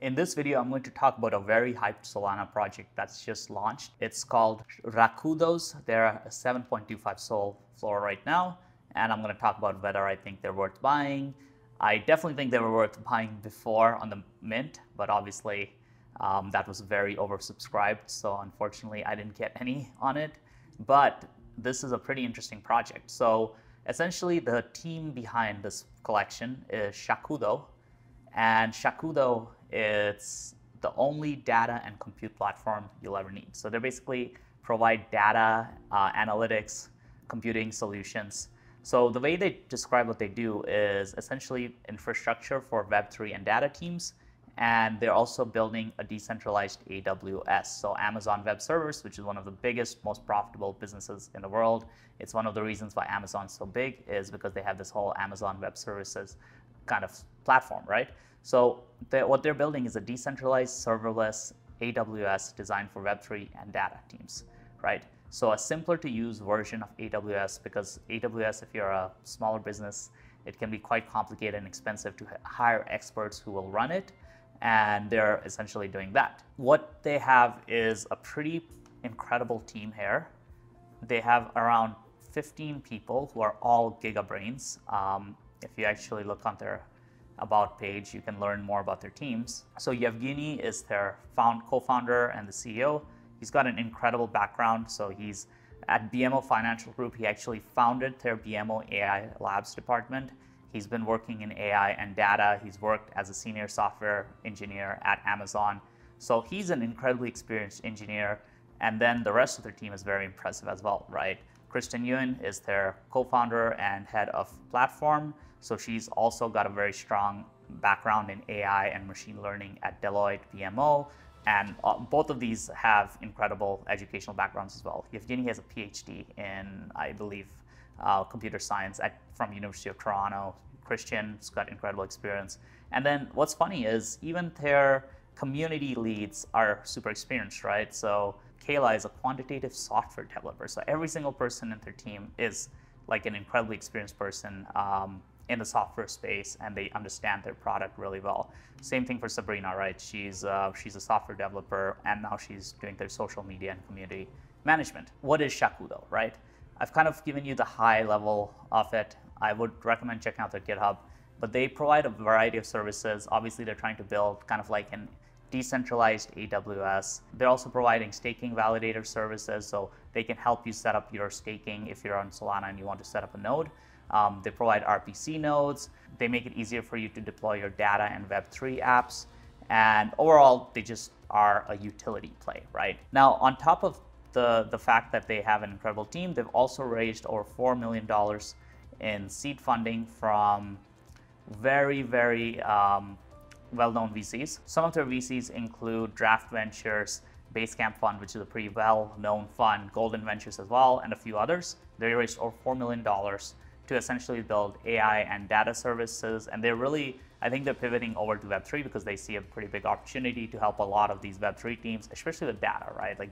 In this video, I'm going to talk about a very hyped Solana project that's just launched. It's called Rakkudos. They're a 7.25 SOL floor right now, and I'm going to talk about whether I think they're worth buying. I definitely think they were worth buying before on the mint, but obviously um, that was very oversubscribed, so unfortunately I didn't get any on it. But this is a pretty interesting project. So essentially, the team behind this collection is Shakudo, and Shakudo it's the only data and compute platform you'll ever need. So they basically provide data, uh, analytics, computing solutions. So the way they describe what they do is essentially infrastructure for Web3 and data teams. And they're also building a decentralized AWS. So Amazon Web Services, which is one of the biggest, most profitable businesses in the world. It's one of the reasons why Amazon's so big is because they have this whole Amazon Web Services kind of platform, right? So they, what they're building is a decentralized serverless AWS designed for Web3 and data teams, right? So a simpler to use version of AWS because AWS, if you're a smaller business, it can be quite complicated and expensive to hire experts who will run it. And they're essentially doing that. What they have is a pretty incredible team here. They have around 15 people who are all gigabrains. Um, if you actually look on their about page, you can learn more about their teams. So Yevgeniy is their found, co-founder and the CEO. He's got an incredible background. So he's at BMO Financial Group. He actually founded their BMO AI Labs department. He's been working in AI and data. He's worked as a senior software engineer at Amazon. So he's an incredibly experienced engineer. And then the rest of their team is very impressive as well, right? Kristen Yuen is their co-founder and head of platform. So she's also got a very strong background in AI and machine learning at Deloitte BMO. And uh, both of these have incredible educational backgrounds as well. Yevgeniy has a PhD in, I believe, uh, computer science at, from University of Toronto. Christian's got incredible experience. And then what's funny is even their community leads are super experienced, right? So Kayla is a quantitative software developer. So every single person in their team is like an incredibly experienced person. Um, in the software space and they understand their product really well. Same thing for Sabrina, right? She's uh, she's a software developer and now she's doing their social media and community management. What is Shakudo, right? I've kind of given you the high level of it. I would recommend checking out their GitHub, but they provide a variety of services. Obviously, they're trying to build kind of like an decentralized AWS. They're also providing staking validator services, so they can help you set up your staking if you're on Solana and you want to set up a node. Um, they provide RPC nodes. They make it easier for you to deploy your data and Web3 apps. And overall, they just are a utility play, right? Now, on top of the, the fact that they have an incredible team, they've also raised over $4 million in seed funding from very, very um, well-known VCs. Some of their VCs include Draft Ventures, Basecamp Fund, which is a pretty well-known fund, Golden Ventures as well, and a few others. They raised over $4 million to essentially build AI and data services. And they're really, I think they're pivoting over to Web3 because they see a pretty big opportunity to help a lot of these Web3 teams, especially with data, right? Like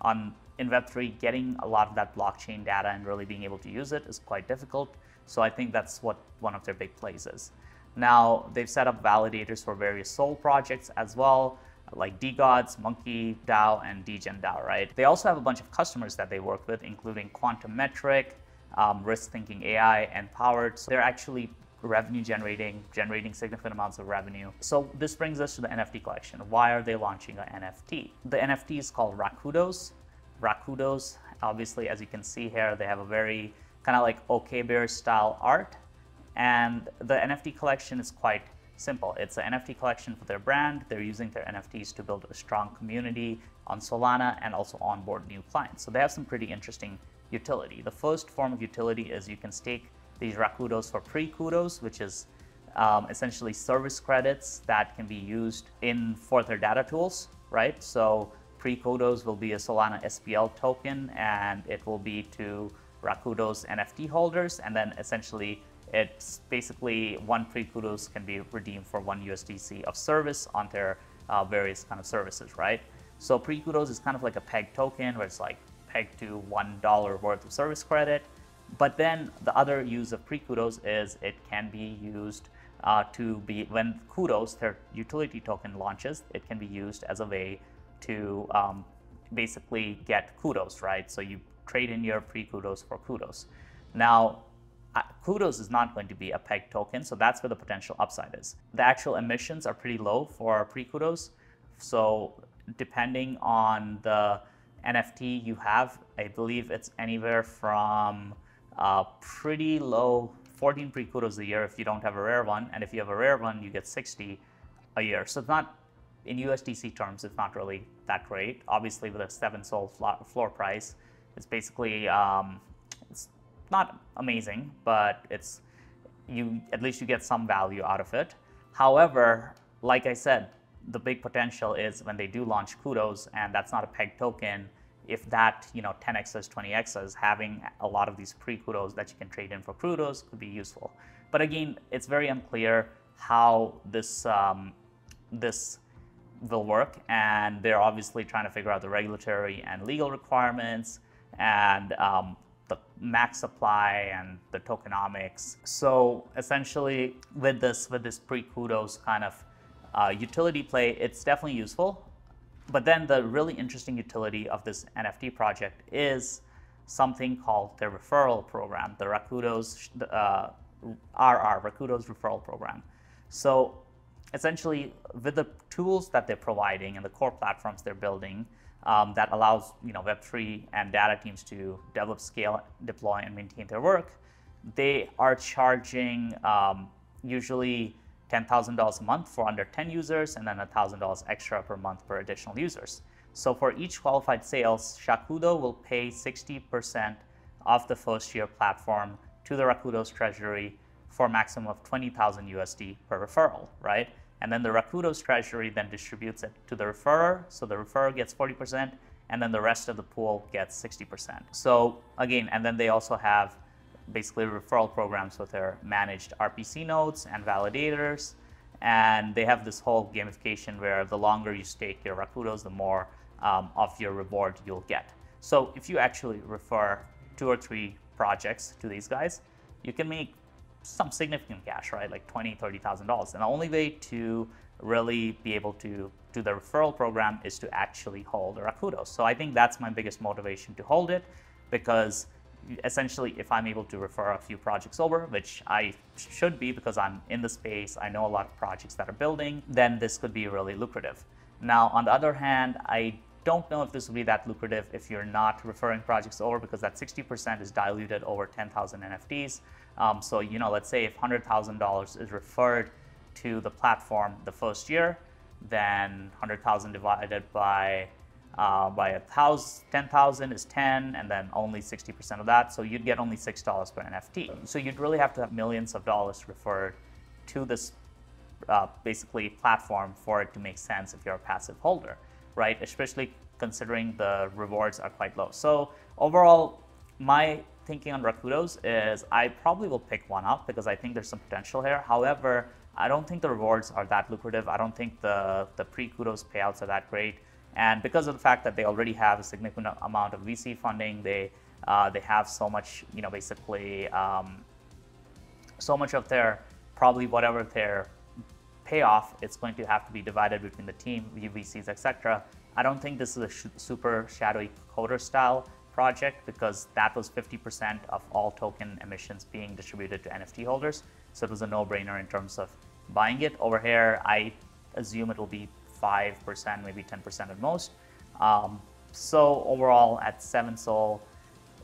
on in Web3, getting a lot of that blockchain data and really being able to use it is quite difficult. So I think that's what one of their big plays is. Now they've set up validators for various Sol projects as well, like DeGods, Monkey DAO, and DegenDAO, right? They also have a bunch of customers that they work with, including Quantum Metric, um, risk thinking AI and powered. So they're actually revenue generating, generating significant amounts of revenue. So this brings us to the NFT collection. Why are they launching an NFT? The NFT is called Rakkudos. Rakkudos, obviously, as you can see here, they have a very kind of like Okbear style art. And the NFT collection is quite simple. It's an NFT collection for their brand. They're using their NFTs to build a strong community on Solana and also onboard new clients. So they have some pretty interesting utility. The first form of utility is you can stake these Rakkudos for pre-kudos, which is um, essentially service credits that can be used in for their data tools, right? So pre-kudos will be a Solana SPL token and it will be to Rakkudos NFT holders and then essentially it's basically one pre-kudos can be redeemed for one USDC of service on their uh, various kind of services, right? So pre-kudos is kind of like a peg token where it's like pegged to $1 worth of service credit. But then the other use of pre-kudos is it can be used uh, to be when Kudos, their utility token launches, it can be used as a way to um, basically get Kudos, right? So you trade in your pre Kudos for Kudos. Now, Kudos is not going to be a peg token, so that's where the potential upside is. The actual emissions are pretty low for pre Kudos, so depending on the NFT you have, I believe it's anywhere from uh, pretty low 14 pre kudos a year if you don't have a rare one, and if you have a rare one, you get 60 a year. So it's not in USDC terms, it's not really that great. Obviously, with a seven SOL floor price, it's basically um, not amazing, but it's you at least you get some value out of it. However, like I said, the big potential is when they do launch Kudos, and that's not a peg token if that you know 10x's 20x's having a lot of these pre-kudos that you can trade in for kudos could be useful but again it's very unclear how this um, this will work and they're obviously trying to figure out the regulatory and legal requirements and um, the max supply and the tokenomics so essentially with this with this pre-kudos kind of uh, utility play it's definitely useful but then the really interesting utility of this NFT project is something called the referral program, the Rakkudos uh, RR, Rakkudos referral program. So essentially, with the tools that they're providing and the core platforms they're building, um, that allows you know Web3 and data teams to develop, scale, deploy, and maintain their work, they are charging um, usually $10,000 a month for under 10 users and then $1,000 extra per month per additional users. So for each qualified sales, Shakudo will pay 60% of the first year platform to the Rakkudos treasury for a maximum of 20,000 USD per referral, right? And then the Rakkudos treasury then distributes it to the referrer. So the referrer gets 40% and then the rest of the pool gets 60%. So again, and then they also have basically referral programs with their managed RPC nodes and validators. And they have this whole gamification where the longer you stake your Rakkudos, the more um, of your reward you'll get. So if you actually refer two or three projects to these guys, you can make some significant cash, right? Like twenty, thirty thousand dollars. And the only way to really be able to do the referral program is to actually hold the Rakkudos. So I think that's my biggest motivation to hold it because essentially, if I'm able to refer a few projects over, which I should be because I'm in the space, I know a lot of projects that are building, then this could be really lucrative. Now, on the other hand, I don't know if this will be that lucrative if you're not referring projects over because that 60% is diluted over 10,000 NFTs. Um, so, you know, let's say if $100,000 is referred to the platform the first year, then 100,000 divided by uh, by a thousand, 10,000 is 10, and then only 60% of that. So you'd get only $6 per NFT. So you'd really have to have millions of dollars referred to this uh, basically platform for it to make sense if you're a passive holder, right? Especially considering the rewards are quite low. So overall, my thinking on Rakkudos is I probably will pick one up because I think there's some potential here. However, I don't think the rewards are that lucrative. I don't think the, the pre-Kudos payouts are that great. And because of the fact that they already have a significant amount of VC funding, they uh, they have so much, you know, basically um, so much of their probably whatever their payoff, it's going to have to be divided between the team, VCs, etc. I don't think this is a super shadowy coder style project because that was 50% of all token emissions being distributed to NFT holders. So it was a no-brainer in terms of buying it. Over here, I assume it will be 5%, maybe 10% at most. Um, so overall, at Seven Sol,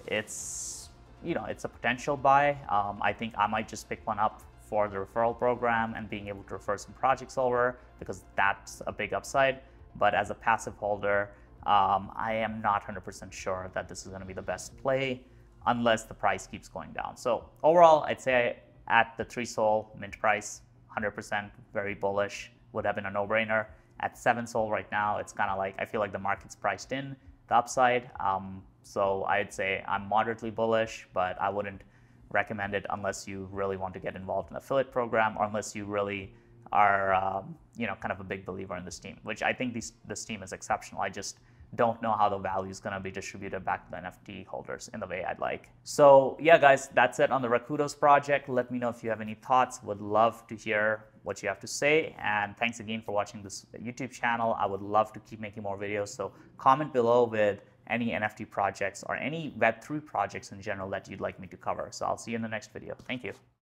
it's you know it's a potential buy. Um, I think I might just pick one up for the referral program and being able to refer some projects over because that's a big upside. But as a passive holder, um, I am not 100% sure that this is going to be the best play unless the price keeps going down. So overall, I'd say at the three Sol mint price, 100% very bullish would have been a no-brainer at seven sol right now, it's kind of like I feel like the market's priced in the upside. Um, so I'd say I'm moderately bullish, but I wouldn't recommend it unless you really want to get involved in affiliate program or unless you really are, um, you know, kind of a big believer in this team, which I think this, this team is exceptional. I just don't know how the value is going to be distributed back to the NFT holders in the way I'd like. So, yeah, guys, that's it on the Rakkudos project. Let me know if you have any thoughts. Would love to hear what you have to say. And thanks again for watching this YouTube channel. I would love to keep making more videos. So, comment below with any NFT projects or any Web3 projects in general that you'd like me to cover. So, I'll see you in the next video. Thank you.